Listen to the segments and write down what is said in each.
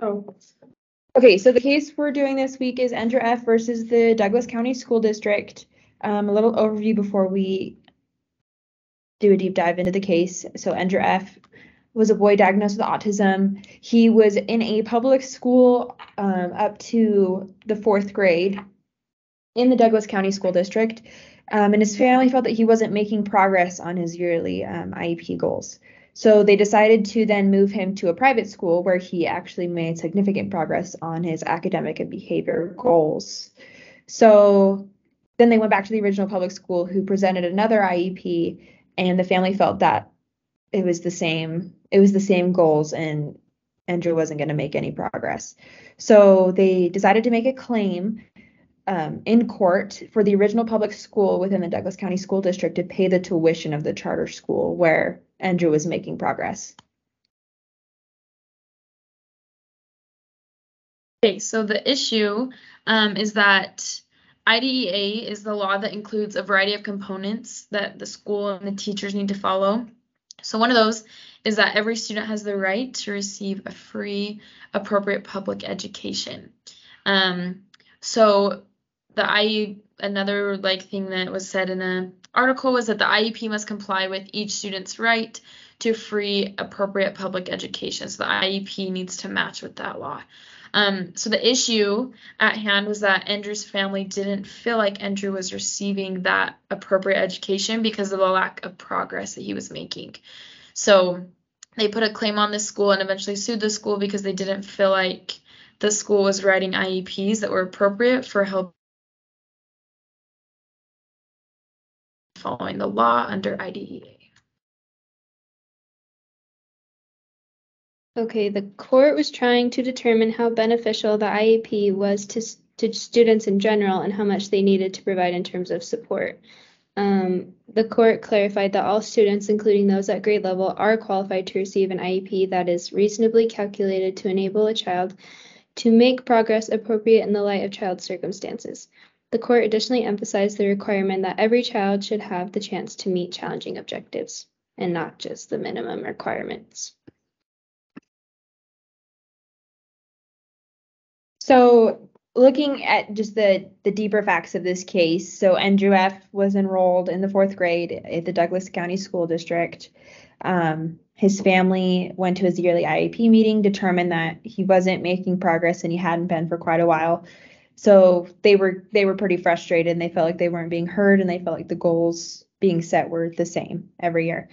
Oh, Okay, so the case we're doing this week is Endrew F. versus the Douglas County School District. Um, a little overview before we do a deep dive into the case. So Endrew F. was a boy diagnosed with autism. He was in a public school um, up to the fourth grade in the Douglas County School District. Um, and his family felt that he wasn't making progress on his yearly um, IEP goals. So they decided to then move him to a private school where he actually made significant progress on his academic and behavior goals. So then they went back to the original public school who presented another IEP and the family felt that it was the same it was the same goals and Endrew wasn't going to make any progress. So they decided to make a claim um, in court for the original public school within the Douglas County School District to pay the tuition of the charter school where Endrew was making progress. Okay, so the issue um, is that IDEA is the law that includes a variety of components that the school and the teachers need to follow. So one of those is that every student has the right to receive a free, appropriate public education. Um, so the IE, another like thing that was said in a article was that the IEP must comply with each student's right to free, appropriate public education. So the IEP needs to match with that law. Um, so the issue at hand was that Endrew's family didn't feel like Endrew was receiving that appropriate education because of the lack of progress that he was making. So they put a claim on the school and eventually sued the school because they didn't feel like the school was writing IEPs that were appropriate for help following the law under IDEA. okay. The court was trying to determine how beneficial the IEP was to, to students in general and how much they needed to provide in terms of support. Um, the court clarified that all students, including those at grade level, are qualified to receive an IEP that is reasonably calculated to enable a child to make progress appropriate in the light of child's circumstances. The court additionally emphasized the requirement that every child should have the chance to meet challenging objectives and not just the minimum requirements. So looking at just the the deeper facts of this case, so Endrew F was enrolled in the fourth grade at the Douglas County School District. Um, his family went to his yearly IEP meeting, determined that he wasn't making progress and he hadn't been for quite a while. So they were they were pretty frustrated and they felt like they weren't being heard and they felt like the goals being set were the same every year.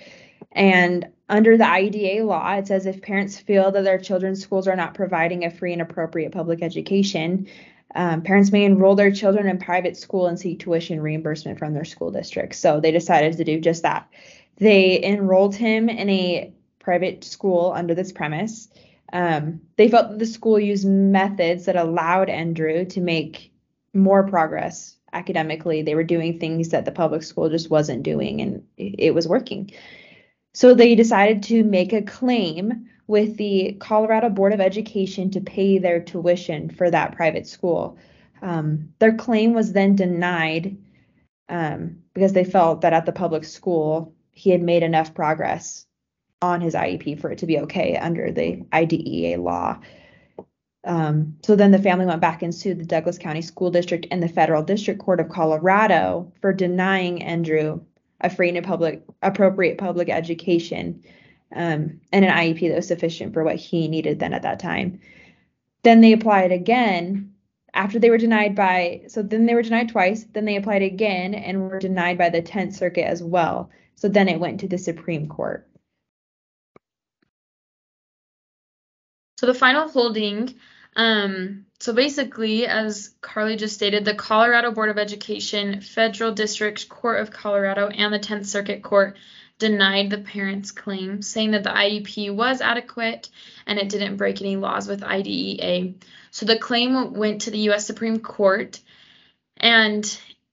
And under the IDEA law, it says if parents feel that their children's schools are not providing a free and appropriate public education, um, parents may enroll their children in private school and seek tuition reimbursement from their school district. So they decided to do just that. They enrolled him in a private school under this premise. Um, they felt that the school used methods that allowed Endrew to make more progress academically. They were doing things that the public school just wasn't doing, and it, was working. So they decided to make a claim with the Colorado Board of Education to pay their tuition for that private school. Um, their claim was then denied um, because they felt that at the public school he had made enough progress on his IEP for it to be okay under the IDEA law. Um, so then the family went back and sued the Douglas County School District and the Federal District Court of Colorado for denying Endrew a free and public appropriate public education um, and an IEP that was sufficient for what he needed then at that time. Then they applied again after they were denied by so then they were denied twice then they applied again and were denied by the 10th circuit as well so then it went to the supreme court So the final holding, um, so basically, as Carly just stated, the Colorado Board of Education, Federal District Court of Colorado, and the 10th Circuit Court denied the parents' claim, saying that the IEP was adequate and it didn't break any laws with IDEA. So the claim went to the U.S. Supreme Court, and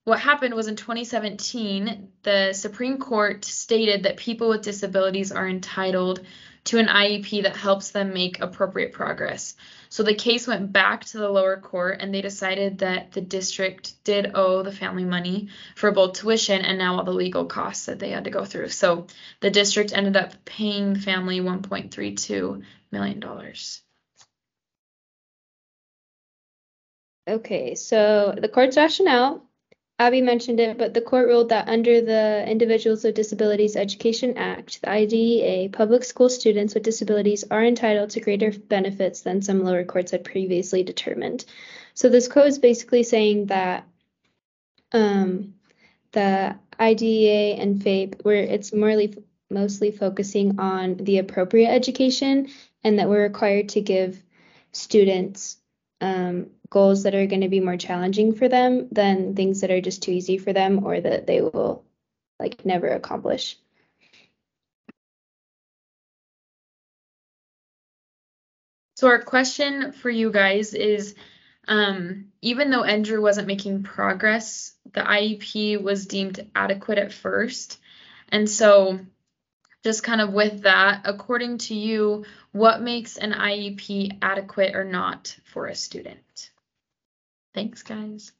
what happened was in 2017, the Supreme Court stated that people with disabilities are entitled to an IEP that helps them make appropriate progress. So the case went back to the lower court and they decided that the district did owe the family money for both tuition and now all the legal costs that they had to go through. So the district ended up paying the family $1.32 million. Okay, so the court's rationale, Abby mentioned it, but the court ruled that under the Individuals with Disabilities Education Act, the IDEA, public school students with disabilities are entitled to greater benefits than some lower courts had previously determined. So this quote is basically saying that um, the IDEA and FAPE, where it's morely mostly focusing on the appropriate education and that we're required to give students um, goals that are going to be more challenging for them than things that are just too easy for them or that they will like never accomplish. So our question for you guys is um, even though Endrew wasn't making progress, the IEP was deemed adequate at first. And so just kind of with that, according to you, what makes an IEP adequate or not for a student? Thanks, guys.